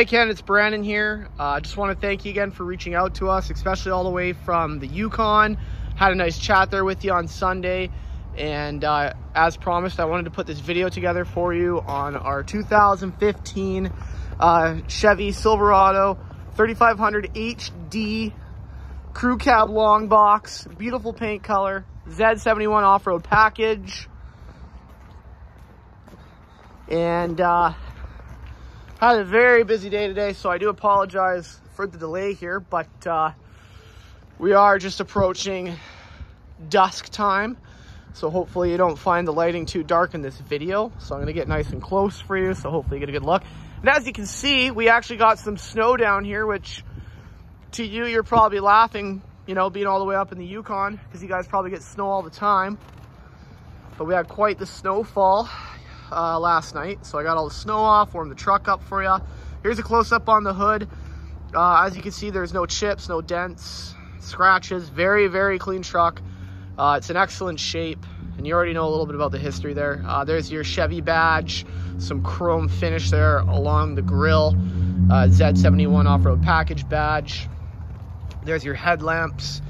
Hey Ken, it's Brandon here. Uh, I uh, just want to thank you again for reaching out to us, especially all the way from the Yukon. Had a nice chat there with you on Sunday. And uh, as promised, I wanted to put this video together for you on our 2015 uh, Chevy Silverado 3500 HD crew cab long box, beautiful paint color, Z71 off-road package. And uh, had a very busy day today, so I do apologize for the delay here, but uh, we are just approaching dusk time. So hopefully you don't find the lighting too dark in this video. So I'm gonna get nice and close for you, so hopefully you get a good look. And as you can see, we actually got some snow down here, which to you, you're probably laughing, you know, being all the way up in the Yukon, because you guys probably get snow all the time. But we had quite the snowfall uh, last night. So I got all the snow off, warmed the truck up for you. Here's a close up on the hood. Uh, as you can see, there's no chips, no dents, scratches. Very, very clean truck. Uh, it's in excellent shape. And you already know a little bit about the history there. Uh, there's your Chevy badge, some chrome finish there along the grill. Uh, Z71 off-road package badge. There's your headlamps,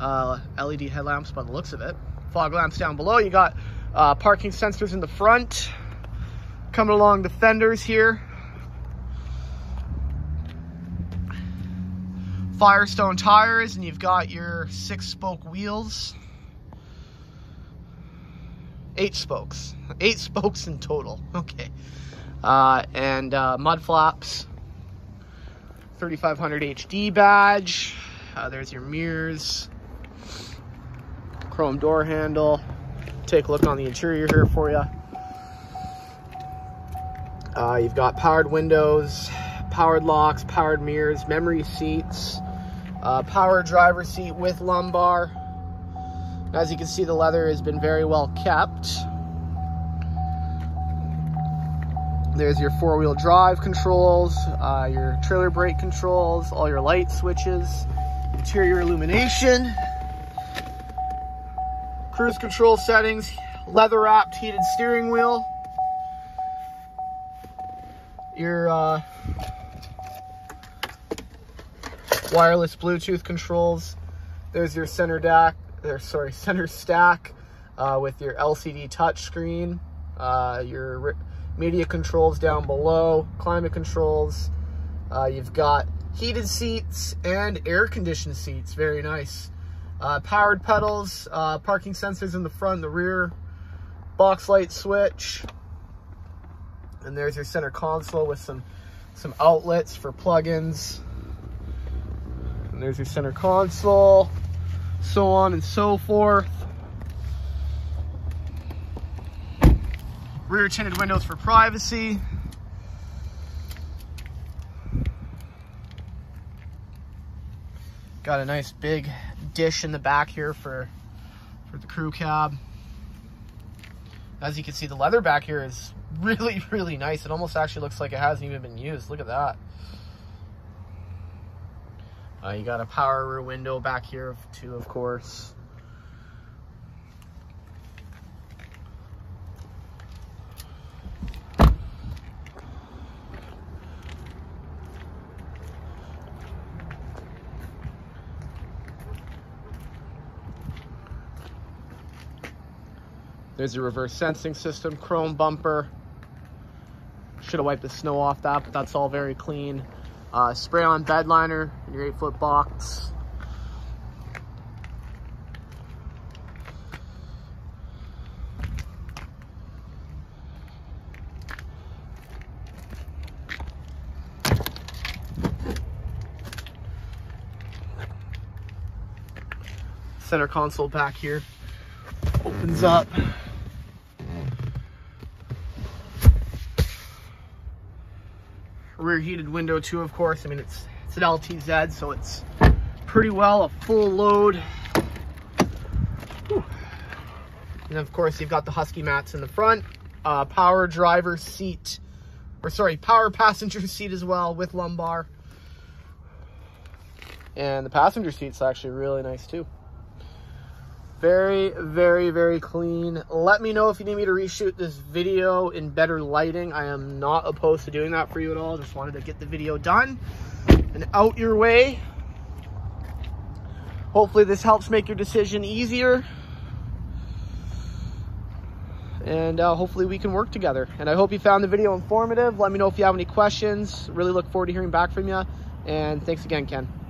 uh, LED headlamps by the looks of it. Fog lamps down below. You got parking sensors in the front coming along the fenders here. Firestone tires and you've got your six spoke wheels. Eight spokes. Eight spokes in total. Okay. Uh, and uh, mud flaps. 3500 HD badge. Uh, there's your mirrors. Chrome door handle. Take a look on the interior here for you. Uh, you've got powered windows, powered locks, powered mirrors, memory seats, uh, power driver seat with lumbar. As you can see, the leather has been very well kept. There's your four-wheel drive controls, uh, your trailer brake controls, all your light switches, interior illumination, cruise control settings, leather-wrapped heated steering wheel, your uh, wireless Bluetooth controls. There's your center DAC, there, sorry, center stack uh, with your LCD touchscreen, uh, your media controls down below, climate controls. Uh, you've got heated seats and air conditioned seats, very nice. Uh, powered pedals, uh, parking sensors in the front and the rear, box light switch, and there's your center console with some, some outlets for plugins. And there's your center console, so on and so forth. Rear tinted windows for privacy. Got a nice big dish in the back here for, for the crew cab. As you can see, the leather back here is really, really nice. It almost actually looks like it hasn't even been used. Look at that. Uh, you got a power rear window back here too, of course. There's your reverse sensing system, chrome bumper. Should have wiped the snow off that, but that's all very clean. Uh, spray on bed liner in your eight foot box. Center console back here opens up. Rear heated window too, of course. I mean, it's, it's an LTZ, so it's pretty well a full load. Whew. And of course, you've got the Husky mats in the front, uh, power driver seat, or sorry, power passenger seat as well with lumbar. And the passenger seat's actually really nice too. Very, very, very clean. Let me know if you need me to reshoot this video in better lighting. I am not opposed to doing that for you at all. Just wanted to get the video done and out your way. Hopefully this helps make your decision easier. And uh, hopefully we can work together. And I hope you found the video informative. Let me know if you have any questions. Really look forward to hearing back from you. And thanks again, Ken.